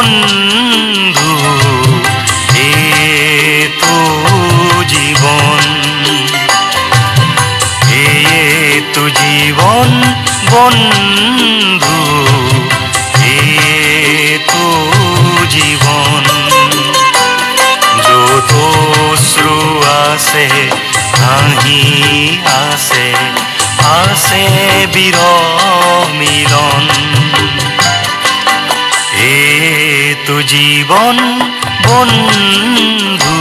বন্ধু, এ তো জীবন। এ তো জীবন বন্ধু, এ তো জীবন। যত শ্রু আছে হাঁহি আছে আছে বীর মিলন। তো জীবন বন্ধু।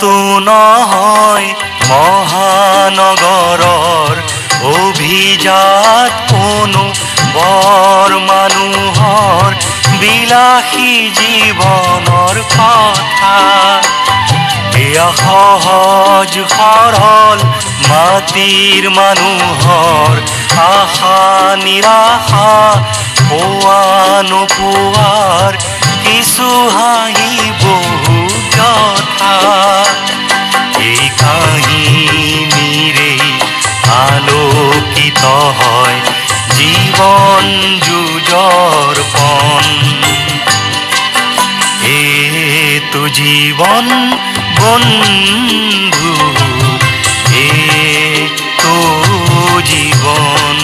তো নহয় মহানগৰৰ অভিজাত কোনো বৰ মানুহৰ বিলাসী জীৱনৰ কথা। এয়া সহজ সৰল মাটিৰ মানুহৰ আশা নিৰাশা পোৱা নোপোৱাৰ কিছু হাঁহি জীৱন যুঁজৰ পণ এতো জীবন বন্ধু এ তো জীবন।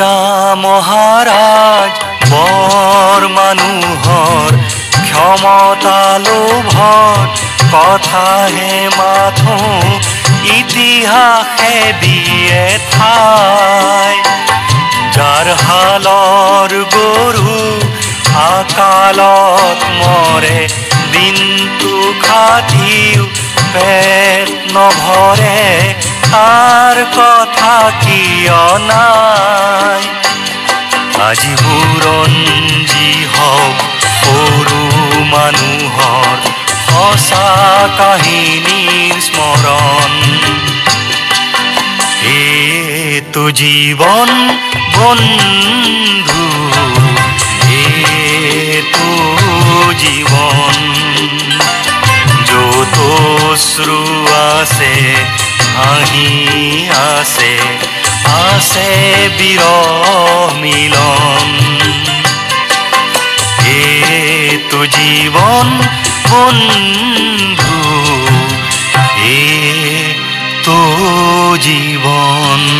ৰজা মহাৰাজ বৰ মানুহৰ ক্ষমতা লোভত কথাহে মাথো, ইতিহাসে দিয়ে ঠাই যাৰ হালৰ গৰু আকালত মৰে দিনটো খাটিও পেট নভৰে তাৰ কথা কিয় নাই? আজি বুৰঞ্জী হওক সৰু মানুহৰ সঁচা কাহিনীৰ স্মৰণ এতো জীবন বন্ধু এতো জীবন। যত শ্রু আছে হাঁহি আছে আছে বীর জীবন বন্ধু এ তো জীবন।